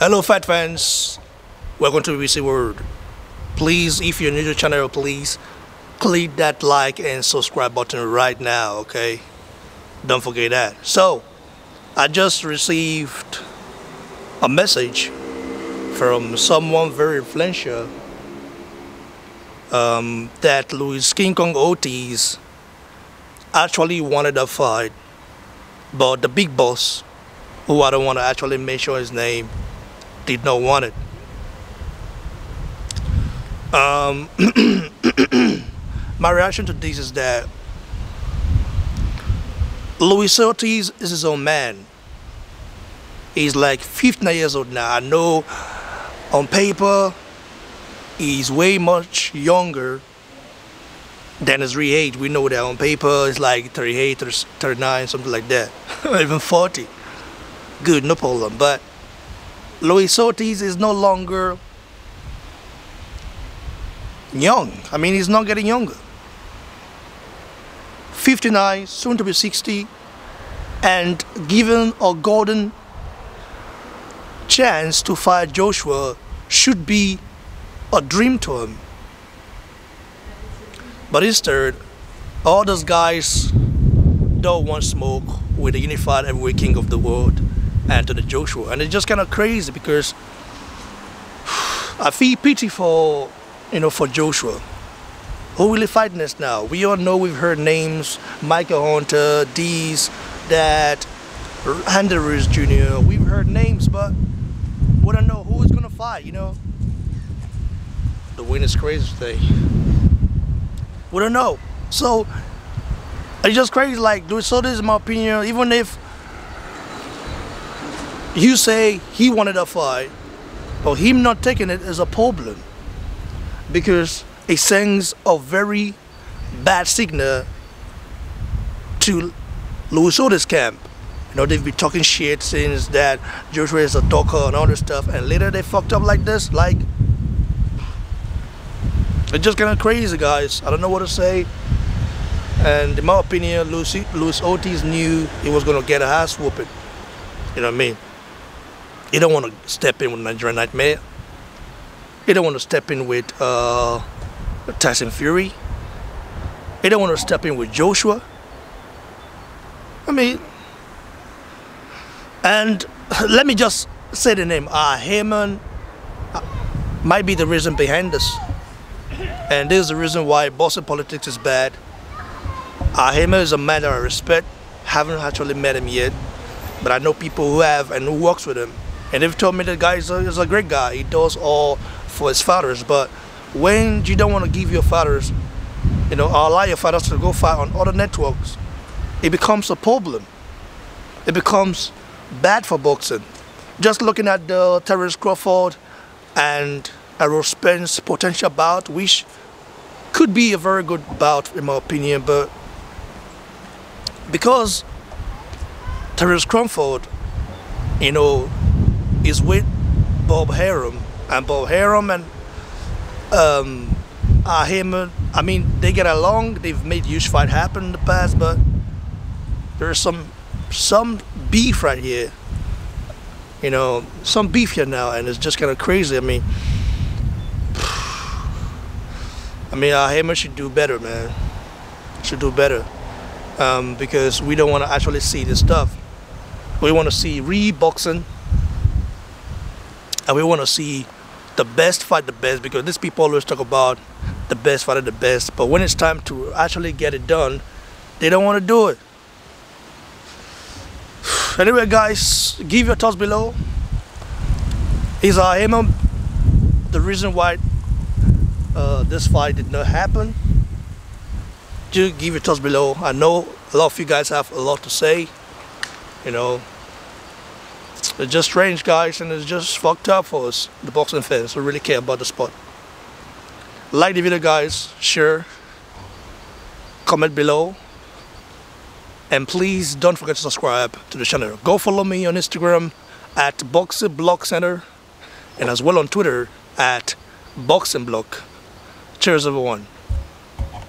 Hello, fight fans. Welcome to BBC World. Please, if you're new to the channel, please click that like and subscribe button right now, okay? Don't forget that. So, I just received a message from someone very influential um, that Luis King Kong Ortiz actually wanted a fight, but the big boss, who I don't want to actually mention his name, did not want it. Um, my reaction to this is that Luis Ortiz is his own man. He's like 59 years old now. I know on paper he's way much younger than his real age. We know that on paper it's like 38, 39, something like that. Even 40. Good, no problem. But Luis Ortiz is no longer young. I mean, he's not getting younger. 59, soon to be 60, and given a golden chance to fight Joshua should be a dream to him. But instead, all those guys don't want smoke with the unified heavyweight king of the world, Anthony Joshua. And it's just kind of crazy because I feel pity for, you know, for Joshua. Who will really fighting this now? We all know we've heard names, Michael Hunter, Dees, that, Andy Ruiz Jr. We've heard names, but we don't know who is gonna fight, you know? The win is crazy today. We don't know. So it's just crazy. Like, so this is my opinion. Even if you say he wanted a fight, but him not taking it is a problem because it sends a very bad signal to Luis Ortiz camp. You know, they've been talking shit since that Joshua is a talker and all this stuff, and later they fucked up like this. Like, it's just kind of crazy, guys. I don't know what to say. And in my opinion, Lucy, Luis Ortiz knew he was going to get a ass whooping. You know what I mean? He don't want to step in with Nigerian Nightmare. He don't want to step in with uh, Tyson Fury. He don't want to step in with Joshua. I mean, and let me just say the name. Ah, Haymon uh, might be the reason behind this. And this is the reason why boxing politics is bad. Uh, Haymon is a man that I respect. Haven't actually met him yet. But I know people who have and who works with him. And they've told me the guy is a, is a great guy. He does all for his fathers. But when you don't want to give your fathers, you know, or allow your fathers to go fight on other networks, it becomes a problem. It becomes bad for boxing. Just looking at the Terence Crawford and Errol Spence potential bout, which could be a very good bout in my opinion, but because Terence Crawford, you know, is with Bob Arum, and Bob Arum and um, him, I mean, they get along, they've made huge fight happen in the past, but there's some some beef right here. You know, some beef here now, and it's just kind of crazy. I mean, I mean, uh, Haymon should do better, man. Should do better, um, because we don't want to actually see this stuff. We want to see re-boxing, and we want to see the best fight the best, because these people always talk about the best fighter the best, but when it's time to actually get it done, they don't want to do it. Anyway, guys, give your thoughts below. Is uh, Haymon the reason why uh, this fight did not happen? Do give your thoughts below. I know a lot of you guys have a lot to say. You know, it's just strange, guys, and it's just fucked up for us, the boxing fans who really care about the sport. Like the video, guys. Share. Comment below. And please don't forget to subscribe to the channel. Go follow me on Instagram at Boxing Block Center and as well on Twitter at Boxing Block. Cheers everyone.